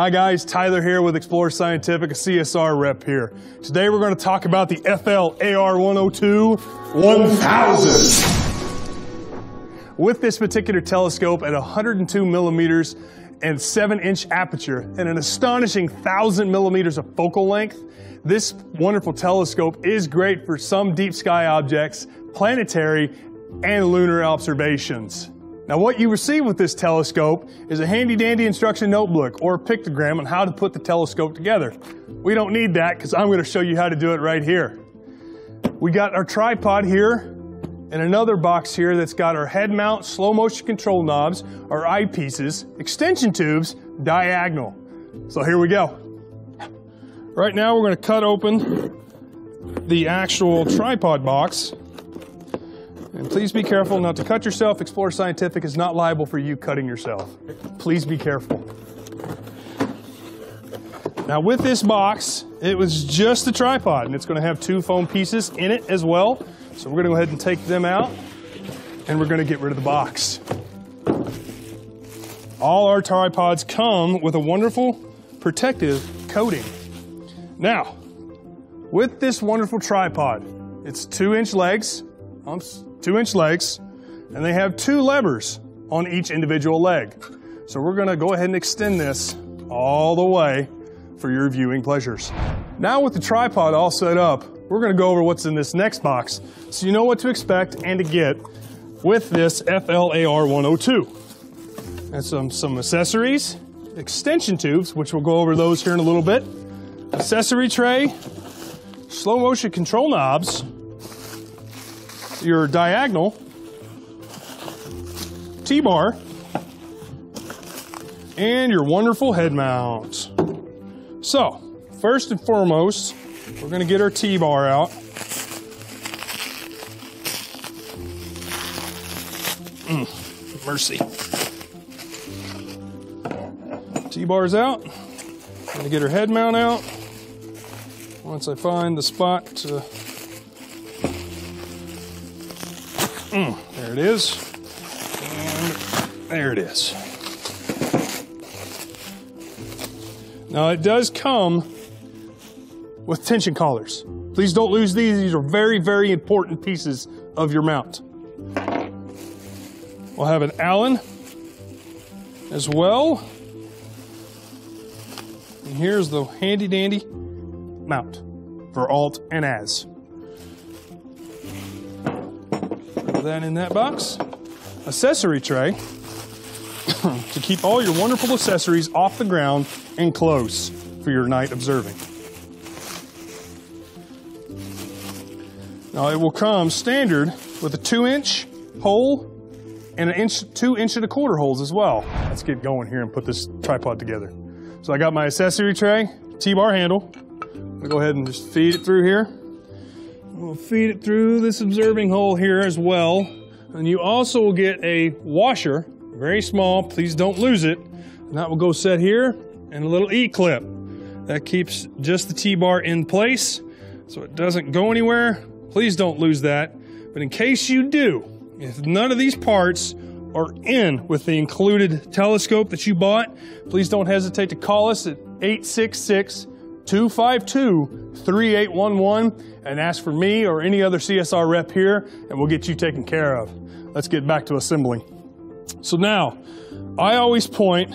Hi guys, Tyler here with Explorer Scientific, a CSR rep here. Today we're going to talk about the FL AR102 1000. With this particular telescope at 102 millimeters and 7 inch aperture and an astonishing 1000 millimeters of focal length, this wonderful telescope is great for some deep sky objects, planetary and lunar observations. Now what you receive with this telescope is a handy dandy instruction notebook or a pictogram on how to put the telescope together. We don't need that because I'm going to show you how to do it right here. We got our tripod here and another box here that's got our head mount, slow motion control knobs, our eyepieces, extension tubes, diagonal. So here we go. Right now we're going to cut open the actual tripod box and please be careful not to cut yourself. Explorer Scientific is not liable for you cutting yourself. Please be careful. Now with this box, it was just a tripod and it's going to have two foam pieces in it as well. So we're going to go ahead and take them out and we're going to get rid of the box. All our tripods come with a wonderful protective coating. Now, with this wonderful tripod, it's two inch legs, two inch legs, and they have two levers on each individual leg. So we're gonna go ahead and extend this all the way for your viewing pleasures. Now with the tripod all set up, we're gonna go over what's in this next box so you know what to expect and to get with this FLAR 102. And some, some accessories, extension tubes, which we'll go over those here in a little bit, accessory tray, slow motion control knobs, your diagonal T-bar and your wonderful head mount. So, first and foremost, we're going to get our T-bar out. Mm, mercy. T-bar's out. To get her head mount out. Once I find the spot to Mm, there it is. And there it is. Now it does come with tension collars. Please don't lose these. These are very, very important pieces of your mount. We'll have an Allen as well. And here's the handy dandy mount for Alt and AS. That in that box. Accessory tray to keep all your wonderful accessories off the ground and close for your night observing. Now it will come standard with a two inch hole and an inch, two inch and a quarter holes as well. Let's get going here and put this tripod together. So I got my accessory tray, T-bar handle. I'm gonna go ahead and just feed it through here. We'll feed it through this observing hole here as well. And you also will get a washer, very small, please don't lose it. And that will go set here and a little E-clip. That keeps just the T-bar in place so it doesn't go anywhere. Please don't lose that. But in case you do, if none of these parts are in with the included telescope that you bought, please don't hesitate to call us at 866 252 3811 and ask for me or any other CSR rep here, and we'll get you taken care of. Let's get back to assembling. So now, I always point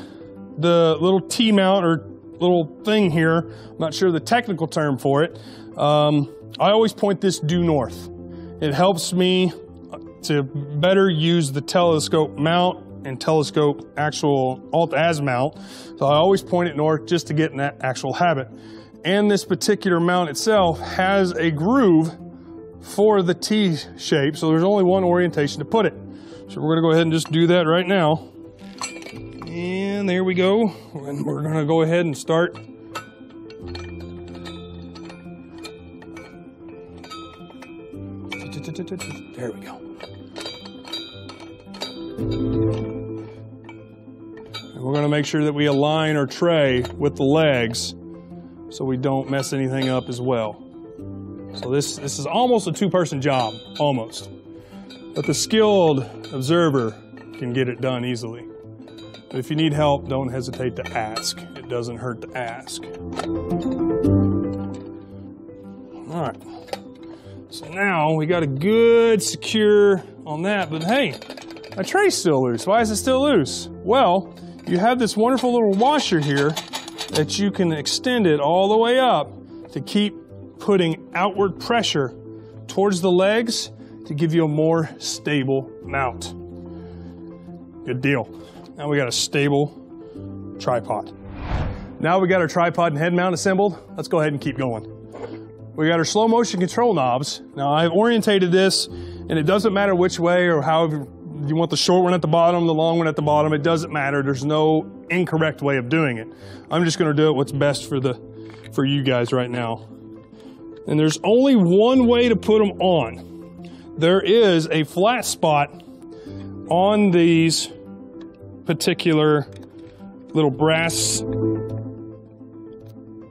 the little T mount or little thing here, I'm not sure the technical term for it, um, I always point this due north. It helps me to better use the telescope mount and telescope actual alt-az mount. So I always point it north just to get in that actual habit and this particular mount itself has a groove for the T shape, so there's only one orientation to put it. So we're gonna go ahead and just do that right now. And there we go. And we're gonna go ahead and start There we go. And we're going to make sure that we align our tray with the legs so we don't mess anything up as well. So this, this is almost a two-person job, almost. But the skilled observer can get it done easily. But if you need help, don't hesitate to ask. It doesn't hurt to ask. All right. So now we got a good secure on that, but hey, my tray's still loose. Why is it still loose? Well, you have this wonderful little washer here that you can extend it all the way up to keep putting outward pressure towards the legs to give you a more stable mount. Good deal. Now we got a stable tripod. Now we got our tripod and head mount assembled. Let's go ahead and keep going. We got our slow motion control knobs. Now I've orientated this and it doesn't matter which way or however you want the short one at the bottom, the long one at the bottom. It doesn't matter. There's no incorrect way of doing it. I'm just going to do it what's best for the for you guys right now. And there's only one way to put them on. There is a flat spot on these particular little brass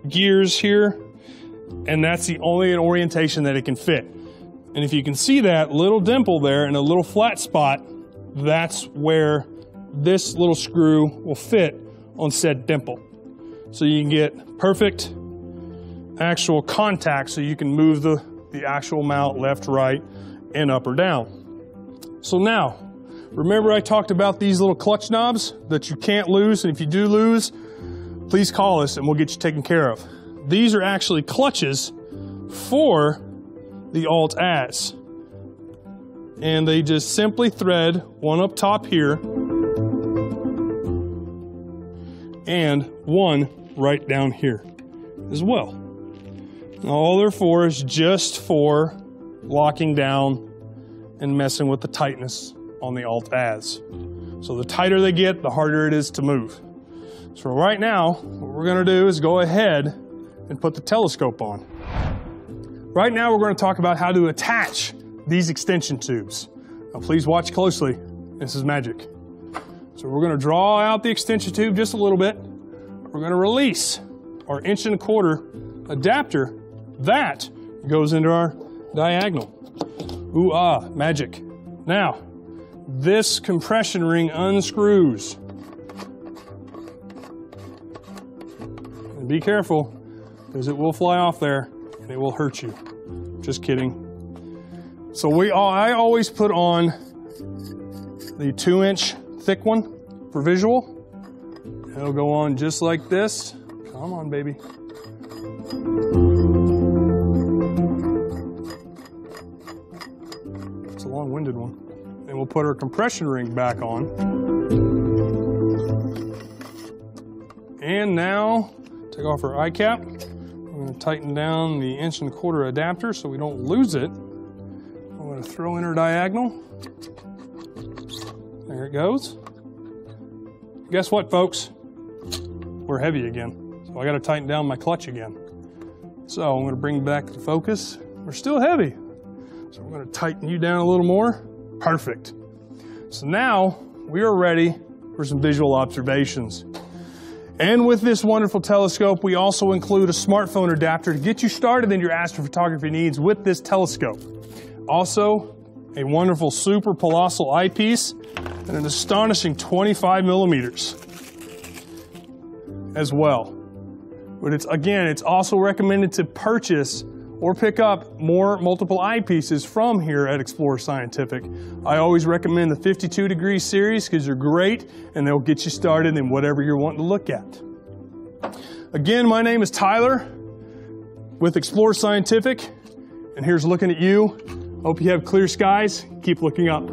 gears here, and that's the only orientation that it can fit. And if you can see that little dimple there and a little flat spot, that's where this little screw will fit on said dimple. So you can get perfect actual contact so you can move the, the actual mount left, right, and up or down. So now, remember I talked about these little clutch knobs that you can't lose, and if you do lose, please call us and we'll get you taken care of. These are actually clutches for the Alt-Az. And they just simply thread one up top here and one right down here as well. All they're for is just for locking down and messing with the tightness on the Alt-Az. So the tighter they get, the harder it is to move. So right now, what we're gonna do is go ahead and put the telescope on. Right now, we're gonna talk about how to attach these extension tubes. Now please watch closely. This is magic. So we're gonna draw out the extension tube just a little bit. We're gonna release our inch and a quarter adapter. That goes into our diagonal. Ooh ah, magic. Now, this compression ring unscrews. And be careful, because it will fly off there and it will hurt you. Just kidding. So we all, I always put on the two inch thick one for visual. It'll go on just like this. Come on, baby. It's a long-winded one. And we'll put our compression ring back on. And now, take off our eye cap. I'm gonna tighten down the inch and a quarter adapter so we don't lose it. Throw in our diagonal. There it goes. Guess what, folks? We're heavy again. So I gotta tighten down my clutch again. So I'm gonna bring back the focus. We're still heavy. So I'm gonna tighten you down a little more. Perfect. So now we are ready for some visual observations. And with this wonderful telescope, we also include a smartphone adapter to get you started in your astrophotography needs with this telescope. Also, a wonderful super Plossl eyepiece and an astonishing 25 millimeters as well. But it's again, it's also recommended to purchase or pick up more multiple eyepieces from here at Explorer Scientific. I always recommend the 52 degree series because they're great and they'll get you started in whatever you're wanting to look at. Again, my name is Tyler with Explore Scientific, and here's looking at you. Hope you have clear skies. Keep looking up.